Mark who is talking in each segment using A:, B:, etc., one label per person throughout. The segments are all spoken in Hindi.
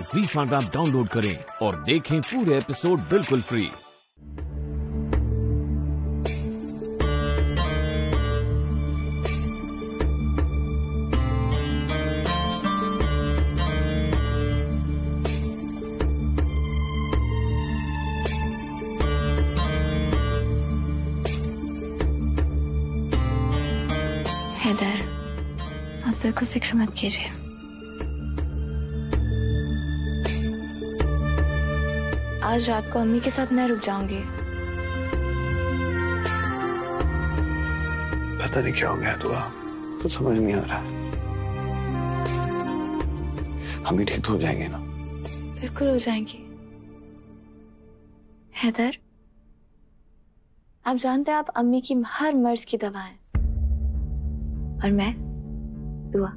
A: जी फाइव ऐप डाउनलोड करें और देखें पूरे एपिसोड बिल्कुल फ्री।
B: हैदर, आप बिल्कुल फ़िक्र मत कीजिए। आज रात को अम्मी के साथ मैं रुक जाऊँगी।
C: पता नहीं क्या हो गया दुआ कुछ समझ नहीं आ रहा। हम भी ठीक तो हो जाएँगे ना?
B: बिल्कुल हो जाएँगी। हैदर आप जानते हैं आप अम्मी की हर मर्ज की दवा है। और मैं दुआ।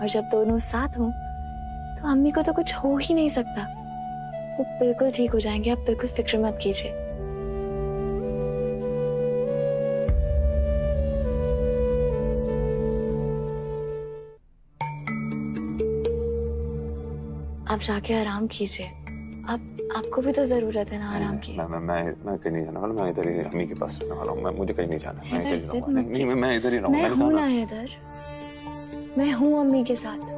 B: और जब दोनों साथ हों तो अम्मी को तो कुछ हो ही नहीं सकता। वो बिल्कुल ठीक हो जाएँगे आप बिल्कुल फ़िक्र मत कीजिए। आप जाके आराम कीजिए। आप आपको भी तो ज़रूरत है ना आराम की।
C: मैं मैं मैं मैं कहीं नहीं जाने वाला मैं इधर ही अम्मी के पास रहने वाला हूँ। मैं मुझे कहीं नहीं जाना मैं इधर ही रहूँगा। नहीं मैं मैं इधर ही रहूँगा
B: मैं हूँ ना। हैदर मैं हूँ अम्मी के साथ।